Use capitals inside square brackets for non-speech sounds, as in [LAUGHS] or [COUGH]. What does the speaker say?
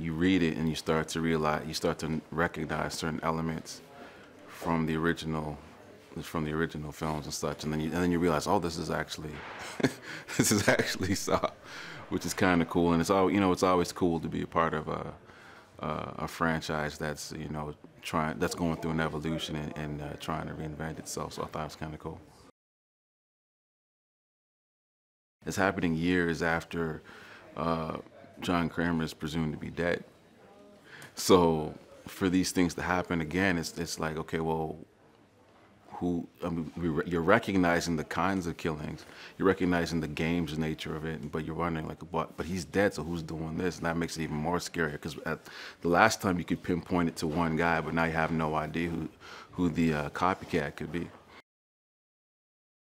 you read it and you start to realize, you start to recognize certain elements from the original, from the original films and such, and then you, and then you realize, oh, this is actually, [LAUGHS] this is actually [LAUGHS] Saw, which is kind of cool, and it's all, you know, it's always cool to be a part of a, a, a franchise that's, you know, trying, that's going through an evolution and, and uh, trying to reinvent itself. So I thought it was kind of cool. It's happening years after uh, John Kramer is presumed to be dead. So for these things to happen again, it's it's like okay, well, who I mean, you're recognizing the kinds of killings, you're recognizing the games nature of it, but you're wondering like, what? But he's dead, so who's doing this? And that makes it even more scary because the last time you could pinpoint it to one guy, but now you have no idea who who the uh, copycat could be.